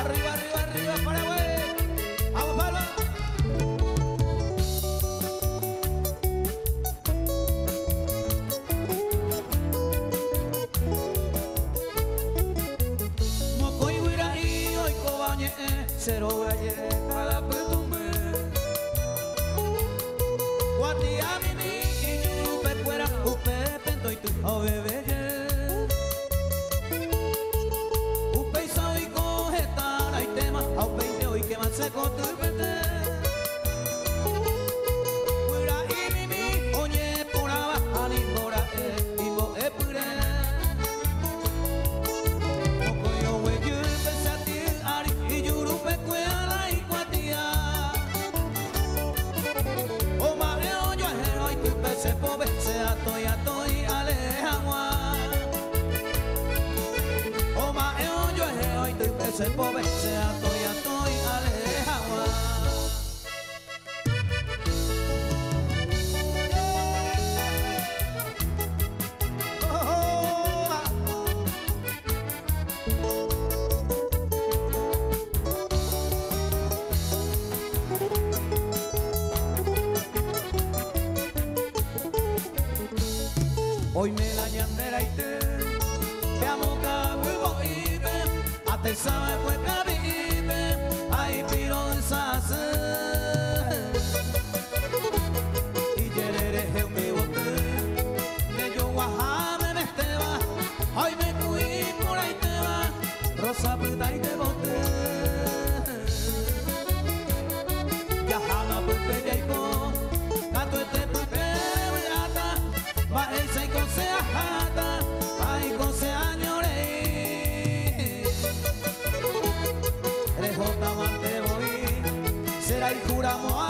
Arriba, arriba, arriba, Paraguay. Vamos, Pablo. Mocoy, Guiraní, hoy cobañe, cero guaye, para petumbe. Guatiamina. se pobetzea toi atoi ale haua Hoy me la ñandera y te, te amo cabrón they saw it saben fue camino. y juramos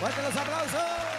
¡Fuerte los aplausos!